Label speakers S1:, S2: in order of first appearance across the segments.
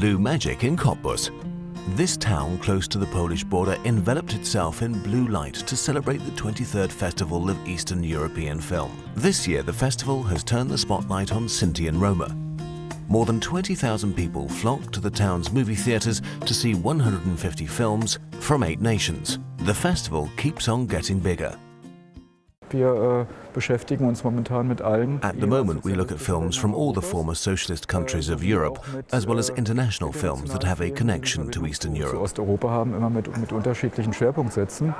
S1: Blue magic in Cottbus. This town close to the Polish border enveloped itself in blue light to celebrate the 23rd Festival of Eastern European Film. This year the festival has turned the spotlight on Sinti and Roma. More than 20,000 people flocked to the town's movie theatres to see 150 films from eight nations. The festival keeps on getting bigger.
S2: Wir äh, beschäftigen uns momentan mit allen.
S1: At the moment, we look at films from all the former socialist countries of Europe, as well as äh, international films that have a connection to Eastern
S2: Zu
S1: Europe.
S2: Osteuropa haben immer mit, mit unterschiedlichen Schwerpunktsätzen.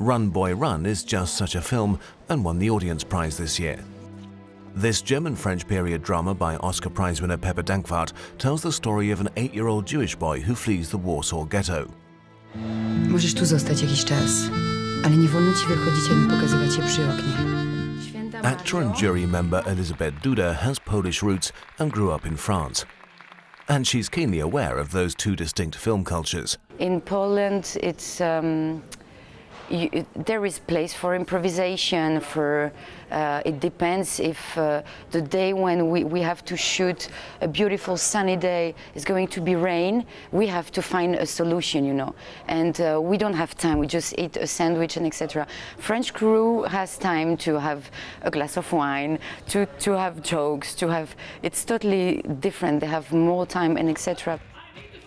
S1: Run Boy Run is just such a film and won the Audience Prize this year. This German-French period drama by Oscar Prize winner Pepe Danquart tells the story of an eight-year-old Jewish boy who flees the Warsaw Ghetto.
S3: Możesz tu zostać jakiś czas, ale nie wolno ci wychodzić ani pokazywać się przy oknie.
S1: Actor and jury member Elizabeth Duda has Polish roots and grew up in France. And she's keenly aware of those two distinct film cultures.
S4: In Poland, it's um, you, there is place for improvisation. For uh, it depends if uh, the day when we, we have to shoot a beautiful sunny day is going to be rain. We have to find a solution, you know, and uh, we don't have time. We just eat a sandwich and etc. French crew has time to have a glass of wine, to to have jokes, to have. It's totally different. They have more time and etc.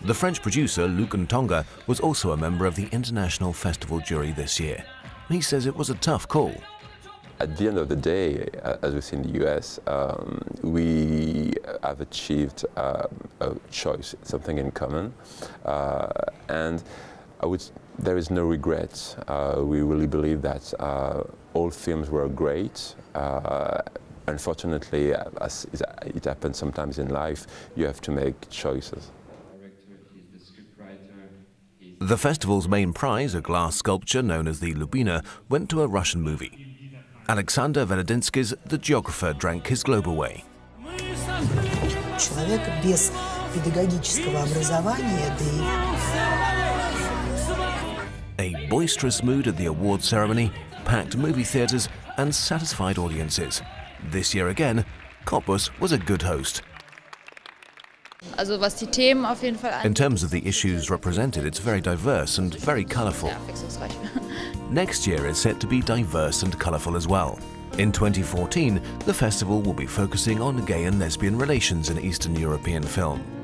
S1: The French producer Luc Ntonga was also a member of the International Festival jury this year. He says it was a tough call.
S5: At the end of the day, uh, as we see in the US, um, we have achieved um, a choice, something in common. Uh, and I would, there is no regret. Uh, we really believe that uh, all films were great. Uh, unfortunately, uh, as it happens sometimes in life, you have to make choices.
S1: The festival's main prize, a glass sculpture known as the Lubina, went to a Russian movie. Alexander Veledinsky's The Geographer drank his globe away. A boisterous mood at the award ceremony packed movie theatres and satisfied audiences. This year again, Cottbus was a good host. In terms of the issues represented, it's very diverse and very colourful. Next year is set to be diverse and colourful as well. In 2014, the festival will be focusing on gay and lesbian relations in Eastern European film.